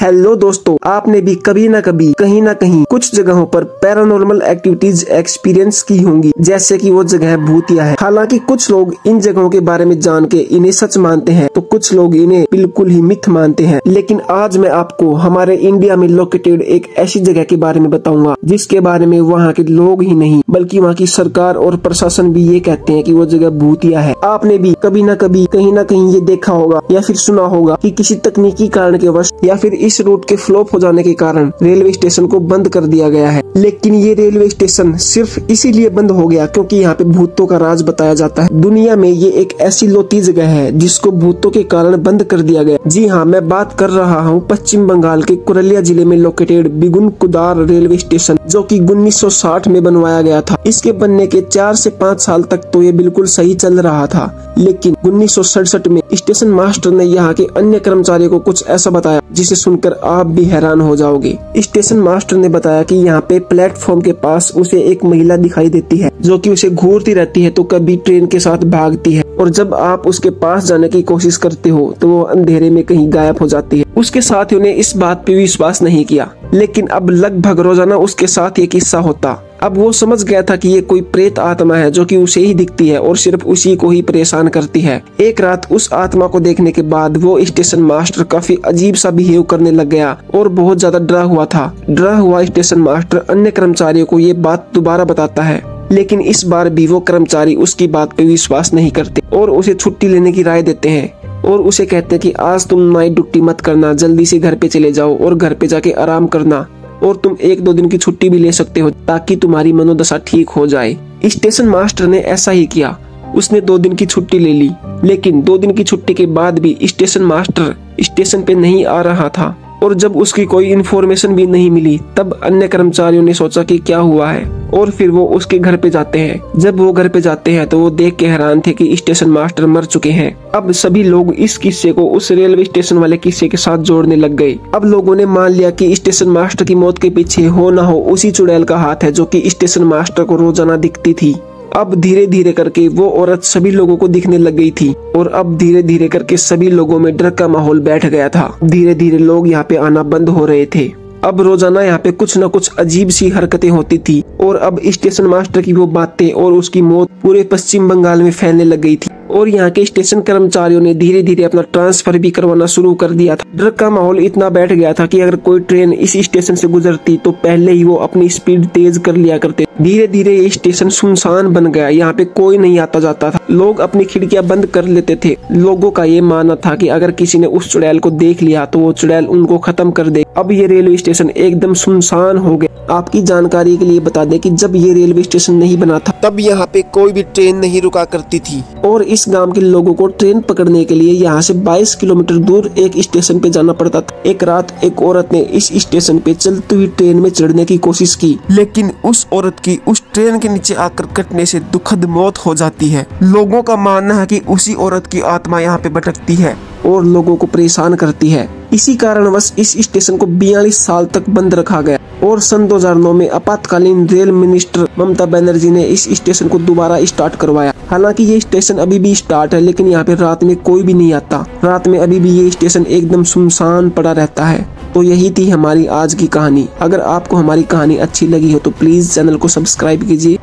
Hello दोस्तों, आपने भी कभी न कभी, कहीं न कहीं कुछ जगहों पर पैरानॉर्मल एक्टिविटीज़ एक्सपीरियंस की होंगी। जैसे कि वो जगह भूतिया है। हालाँकि कुछ लोग इन जगहों के बारे में जान के इन्हें सच मानते हैं तो कुछ लोग इन्हें बिल्कुल ही मिथ मानते हैं। लेकिन आज मैं आपको हमारे इंडिया में लोकेटेड एक ऐसी जगह के बारे में बताऊँगा, जिसके बारे में वहाँ के लोग ही नहीं, बल्कि वहाँ की सरकार और प्रशासन भी ये कहते हैं की वो जगह भूतिया है। आपने भी कभी न कभी, कहीं न कहीं ये देखा होगा, या फिर सुना होगा की किसी तकनीकी कारण के वश, या फिर इस रूट के फ्लॉप हो जाने के कारण रेलवे स्टेशन को बंद कर दिया गया है। लेकिन ये रेलवे स्टेशन सिर्फ़ इसीलिए बंद हो गया क्योंकि यहाँ पे भूतों का राज बताया जाता है। दुनिया में ये एक ऐसी लोती जगह है जिसको भूतों के कारण बंद कर दिया गया। जी हाँ मैं बात कर रहा हूँ पश्चिम बंगाल के कुरलिया ज़िले में लोकेटेड बिगुन कुदार रेलवे स्टेशन जो की उन्नीस सौ साठ में बनवाया गया था। इसके बनने के चार से पाँच साल तक तो ये बिल्कुल सही चल रहा था। लेकिन उन्नीस सौ सड़सठ में स्टेशन मास्टर ने यहाँ के अन्य कर्मचारियों को कुछ ऐसा बताया, जिसे सुनकर आप भी हैरान हो जाओगे। स्टेशन मास्टर ने बताया कि यहाँ पे प्लेटफॉर्म के पास उसे एक महिला दिखाई देती है, जो कि उसे घूरती रहती है तो कभी ट्रेन के साथ भागती है। और जब आप उसके पास जाने की कोशिश करते हो तो वो अंधेरे में कहीं गायब हो जाती है। उसके साथियों ने इस बात पे विश्वास नहीं किया, लेकिन अब लगभग रोज़ाना उसके साथ ये किस्सा होता। अब वो समझ गया था कि ये कोई प्रेत आत्मा है जो कि उसे ही दिखती है और सिर्फ़ उसी को ही परेशान करती है। एक रात उस आत्मा को देखने के बाद वो स्टेशन मास्टर काफ़ी अजीब सा बिहेव करने लग गया और बहुत ज़्यादा डरा हुआ था। डरा हुआ स्टेशन मास्टर अन्य कर्मचारियों को ये बात दोबारा बताता है, लेकिन इस बार भी वो कर्मचारी उसकी बात पे विश्वास नहीं करते और उसे छुट्टी लेने की राय देते हैं और उसे कहते हैं कि आज तुम नाइट ड्यूटी मत करना, जल्दी से घर पे चले जाओ और घर पे जाके आराम करना। और तुम एक दो दिन की छुट्टी भी ले सकते हो ताकि तुम्हारी मनोदशा ठीक हो जाए। स्टेशन मास्टर ने ऐसा ही किया। उसने दो दिन की छुट्टी ले ली, लेकिन दो दिन की छुट्टी के बाद भी स्टेशन मास्टर स्टेशन पे नहीं आ रहा था। और जब उसकी कोई इन्फॉर्मेशन भी नहीं मिली, तब अन्य कर्मचारियों ने सोचा कि क्या हुआ है। और फिर वो उसके घर पे जाते हैं। जब वो घर पे जाते हैं तो वो देख के हैरान थे कि स्टेशन मास्टर मर चुके हैं। अब सभी लोग इस किस्से को उस रेलवे स्टेशन वाले किस्से के साथ जोड़ने लग गए। अब लोगों ने मान लिया कि स्टेशन मास्टर की मौत के पीछे हो ना हो, उसी चुड़ैल का हाथ है जो कि स्टेशन मास्टर को रोज़ाना दिखती थी। अब धीरे धीरे करके वो औरत सभी लोगों को दिखने लग गई थी। और अब धीरे धीरे करके सभी लोगों में डर का माहौल बैठ गया था। धीरे धीरे लोग यहाँ पे आना बंद हो रहे थे। अब रोज़ाना यहाँ पे कुछ न कुछ अजीब सी हरकतें होती थी और अब स्टेशन मास्टर की वो बातें और उसकी मौत पूरे पश्चिम बंगाल में फैलने लग गई थी। और यहाँ के स्टेशन कर्मचारियों ने धीरे धीरे अपना ट्रांसफ़र भी करवाना शुरू कर दिया था। ड्रग का माहौल इतना बैठ गया था कि अगर कोई ट्रेन इस स्टेशन से गुजरती तो पहले ही वो अपनी स्पीड तेज कर लिया करते। धीरे धीरे ये स्टेशन सुनसान बन गया। यहाँ पे कोई नहीं आता जाता था। लोग अपनी खिड़कियाँ बंद कर लेते थे। लोगों का ये मानना था कि अगर किसी ने उस चुड़ैल को देख लिया तो वो चुड़ैल उनको खत्म कर दे। अब ये रेलवे स्टेशन एकदम सुनसान हो गया। आपकी जानकारी के लिए बता दें कि जब ये रेलवे स्टेशन नहीं बना था, तब यहाँ पे कोई भी ट्रेन नहीं रुका करती थी। और इस गाँव के लोगों को ट्रेन पकड़ने के लिए यहाँ से 22 किलोमीटर दूर एक स्टेशन पे जाना पड़ता था। एक रात एक औरत ने इस स्टेशन पे चलती हुई ट्रेन में चढ़ने की कोशिश की, लेकिन उस औरत की उस ट्रेन के नीचे आकर कटने से दुखद मौत हो जाती है। लोगों का मानना है कि उसी औरत की आत्मा यहाँ पे भटकती है और लोगों को परेशान करती है। इसी कारणवश इस स्टेशन को बयालीस साल तक बंद रखा गया और सन 2009 में आपातकालीन रेल मिनिस्टर ममता बनर्जी ने इस स्टेशन को दोबारा स्टार्ट करवाया। हालाँकि ये स्टेशन अभी भी स्टार्ट है, लेकिन यहाँ पे रात में कोई भी नहीं आता। रात में अभी भी ये स्टेशन एकदम सुनसान पड़ा रहता है। तो यही थी हमारी आज की कहानी। अगर आपको हमारी कहानी अच्छी लगी हो तो प्लीज़ चैनल को सब्सक्राइब कीजिए।